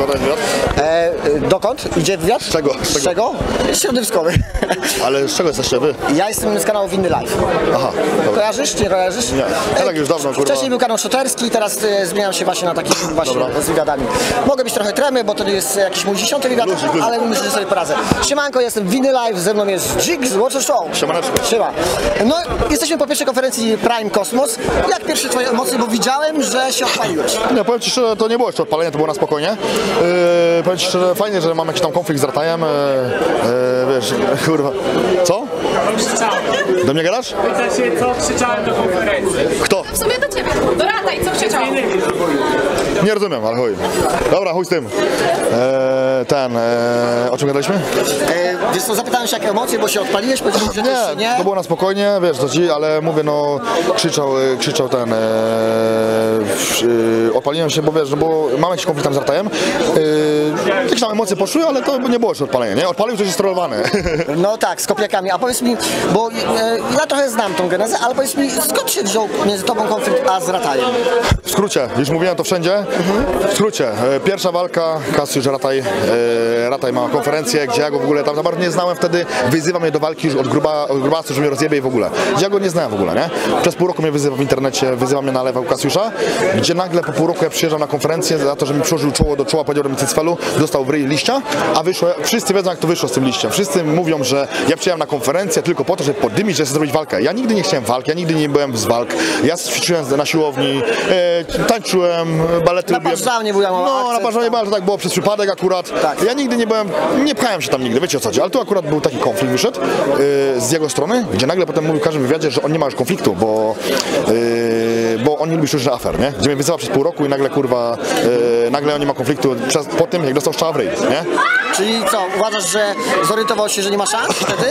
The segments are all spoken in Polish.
czego ten wywiad? E, dokąd? Idzie wywiad? Z czego? Z czego? Środowiskowy. Ale z czego jesteście wy? Ja jestem z kanału Winny Live. Aha, dobra. Kojarzysz, nie kojarzysz? Nie. Ja tak już dawno, kurwa. Wcześniej był kanał szoterski, teraz e, zmieniam się właśnie na taki właśnie Dobra. z wywiadami. Mogę być trochę tremy, bo to jest jakiś mój dziesiąty wywiad, ale myślę, że sobie poradzę. Siemanko, jestem Winny Live, ze mną jest Jig z Watcher Show. Siemaneczko. Siema. No, jesteśmy po pierwszej konferencji Prime Cosmos. Jak pierwsze twoje emocje, bo widziałem, że się odpaliłeś. Nie, powiem Ci szczerze, to nie było jeszcze odpalenie, to było na spokojnie. Yy, powiem Ci szczerze, fajnie, że mam jakiś tam konflikt z Ratajem. Yy, yy, wiesz, kurwa. Co? Do mnie gadasz? Pyta się, co krzyczałem do konferencji. Kto? W sumie do ciebie. Do i co? Nie rozumiem, ale chuj. Dobra, chuj z tym. Eee, ten, eee, o czym gadaliśmy? E, wiesz co, zapytałem się, jakie emocje, bo się odpaliłeś, powiedziałeś, że to Nie, nie. to było na spokojnie, wiesz co ci, ale mówię, no krzyczał, e, krzyczał ten, e, e, opaliłem się, bo wiesz, no bo mam jakiś konflikt tam z Artajem. E, jakieś tam emocje poszły, ale to nie było jeszcze odpalenie, nie? Odpalił coś jest sterowany. No tak, z kopiakami. A powiedz mi, bo e, ja trochę znam tą genezę, ale powiedz mi, skąd się wziął między tobą konflikt a z Ratajem? W skrócie, już mówiłem to wszędzie. W skrócie, e, pierwsza walka, Kasiusz Rataj, e, Rataj ma konferencję, gdzie ja go w ogóle tam za bardzo nie znałem wtedy, wyzywa mnie do walki już od, gruba, od grubasu, że mnie rozjebie i w ogóle. Ja go nie znałem w ogóle, nie? Przez pół roku mnie wyzywa w internecie, wyzywa mnie na lewa u Kasiusza, gdzie nagle po pół roku ja przyjeżdżam na konferencję za to, że mi przyłożył czoło do czoła, powiedział, że cycfelu, dostał w ryj liścia, a wyszło, wszyscy wiedzą jak to wyszło z tym liściem. Wszyscy mówią, że ja przyjechałem na konferencję tylko po to, żeby podymić, żeby zrobić walkę. Ja nigdy nie chciałem walk, ja nigdy nie byłem z walk. Ja ćwiczyłem na siłowni, e, tańczyłem, balety Na lubiłem. Parzawnie była mała No, akcja, na Parzawnie bardzo tak było przez przypadek akurat. Tak. Ja nigdy nie byłem, nie pchałem się tam nigdy, wiecie o co chodzi. Ale tu akurat był taki konflikt wyszedł e, z jego strony, gdzie nagle potem mówił w każdym wywiadzie, że on nie ma już konfliktu, bo, e, bo on nie lubi szczerze afer, nie? Gdzie mnie wyzywał przez pół roku i nagle kurwa, e, nagle on nie ma konfliktu przez, po tym, jak dostał ryj, nie? Czyli co, uważasz, że zorientował się, że nie ma szans wtedy?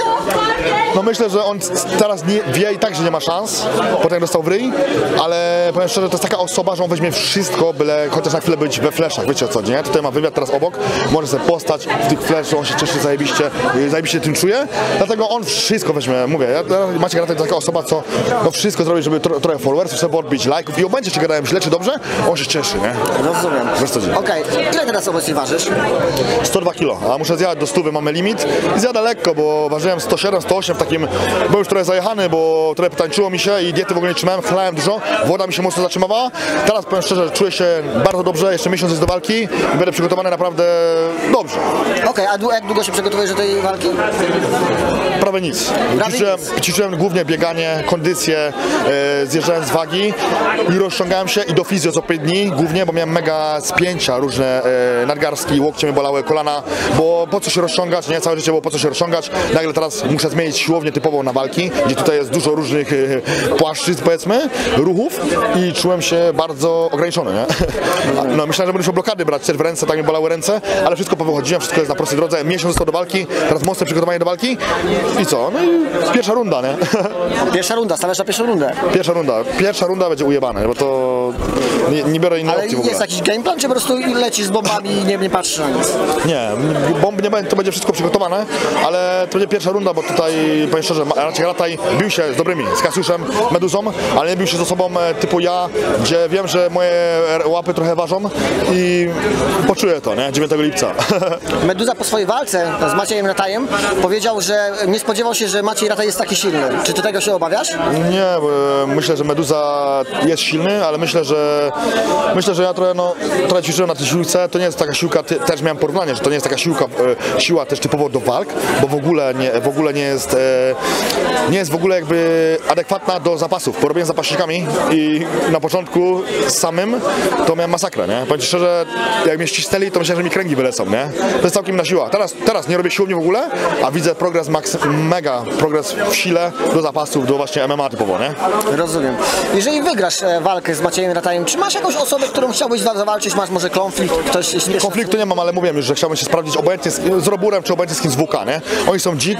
No myślę, że on teraz nie, wie i tak, że nie ma szans, potem dostał w ryj, ale powiem szczerze, to jest taka osoba, że on weźmie wszystko, byle chociaż na chwilę być we fleszach, wiecie o co, nie? Tutaj ma wywiad teraz obok, może sobie postać w tych fleszach, on się cieszy zajebiście, y, zajebiście tym czuje, dlatego on wszystko weźmie, mówię, ja, Maciek Rataj to taka osoba, co no wszystko zrobi, żeby tro, trochę followersów sobie odbić, lajków i obędzie czy gadałem źle czy dobrze, on się cieszy, nie? Rozumiem. Wiesz co. Okej, ile teraz obecnie ważysz? 102 kilo, a muszę zjadać do 100, mamy limit i zjadę lekko, bo ważyłem 107, 108 w takim, byłem już trochę zajechany, bo trochę tańczyło mi się i diety w ogóle nie trzymałem, chlałem dużo, woda mi się mocno zatrzymywała. Teraz powiem szczerze, czuję się bardzo dobrze, jeszcze miesiąc jest do walki i będę przygotowany naprawdę dobrze. Okej, a dłu- jak długo się przygotowujesz do tej walki? Prawie nic. Prawie Ćwiczyłem, nic. ćwiczyłem głównie bieganie, kondycję, e, zjeżdżałem z wagi i rozciągałem się i do fizjo co 5 dni, głównie, bo miałem mega spięcia różne, e, nadgarstki, łokcie mnie bolały, kolana, bo po co się rozciągać, nie, całe życie było po co się rozciągać, nagle teraz muszę zmienić siłownię typową na walki, gdzie tutaj jest dużo różnych e, płaszczyzn, powiedzmy, ruchów i czułem się bardzo ograniczony, nie? No myślałem, że będę musiał blokady brać w ręce, tak mi bolały ręce, ale wszystko powychodziłem, wszystko jest na prostej drodze, miesiąc został do walki, teraz mocne przygotowanie do walki i co, no i pierwsza runda, nie? Pierwsza runda, stawiasz na pierwszą rundę. Pierwsza runda, pierwsza runda będzie ujebane, bo to nie, nie biorę innej Ale opcji w ogóle. jest jakiś game plan, czy po prostu lecisz z bombami i nie, nie patrzysz na nic? Nie, bomb nie będzie, to będzie wszystko przygotowane, ale to będzie pierwsza runda, bo tutaj, powiem szczerze, Raczej Rataj bił się z dobrymi, z Kasiuszem, Meduzą, ale nie bił się z osobą e, typu ja, gdzie wiem, że moje łapy trochę ważą i poczuję to, nie, 9 lipca. Meduza po swojej walce z Maciejem Ratajem powiedział, że nie spodziewał się, że Maciej Rataj jest taki silny. Czy ty tego się obawiasz? Nie, bo myślę, że Meduza jest silny, ale myślę, że myślę, że ja trochę, no, trochę ćwiczyłem na tej siłce. To nie jest taka siłka, też miałem porównanie, że to nie jest taka siłka, e, siła też typowo do walk, bo w ogóle nie, w ogóle nie jest e, nie jest w ogóle jakby adekwatna do zapasów. Porobiłem zapaśnikami i na początku samym to miałem masakrę, nie? Powiem szczerze, jak mnie ścisnęli, to myślałem, że mi kręgi wylecą, nie? To jest całkiem inna siła. Teraz, teraz nie robię siłowni w ogóle, a widzę progres max, mega progres w sile do zapasów, do właśnie MMA typowo, nie? Rozumiem. Jeżeli wygrasz e, walkę z Maciejem Ratajem, czy masz jakąś osobę, którą chciałbyś za- zawalczyć? Masz może konflikt? Ktoś Konfliktu nie mam, ale mówiłem już, że chciałbym się sprawdzić sprawdzić obojętnie z, z Roburem, czy obojętnie z kim z WK, nie? Oni są dzik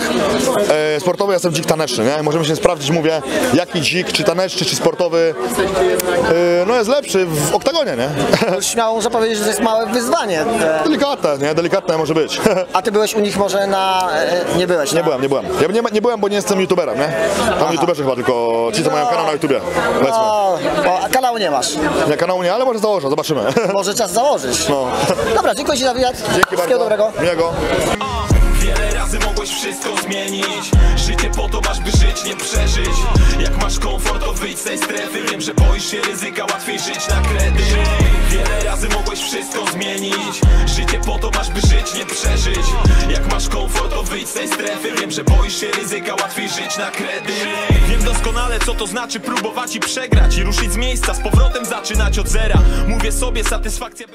e, sportowy, ja jestem dzik taneczny, nie? Możemy się sprawdzić, mówię, jaki dzik, czy taneczny, czy sportowy, e, no jest lepszy w oktagonie, nie? Już śmiało muszę powiedzieć, że to jest małe wyzwanie. Delikatne, nie? Delikatne może być. A ty byłeś u nich może na... e, Nie byłeś, Nie byłem, nie byłem. Ja nie, nie byłem, bo nie jestem youtuberem, nie? Tam youtuberzy chyba tylko ci, co mają kanał na YouTubie. Powiedzmy. O, o, a kanału nie masz. Nie, kanału nie, ale może założę, zobaczymy. Może czas założyć. No. Dobra, dziękuję Ci za wywiad. Dzięki Wszystkiego bardzo. dobrego. Miłego. Wiele razy mogłeś wszystko zmienić. Życie po to masz, by żyć, nie przeżyć. Jak masz komfort, to wyjdź z tej strefy. Wiem, że boisz się ryzyka, łatwiej żyć na kredyt. Wiele razy mogłeś wszystko zmienić. Życie po to masz, by żyć, nie przeżyć. Jak masz komfort, to wyjdź z tej strefy. Wiem, że boisz się ryzyka, łatwiej żyć na kredyt. Wiem doskonale, co to znaczy próbować i przegrać. I ruszyć z miejsca, z powrotem zaczynać od zera. Mówię sobie, satysfakcja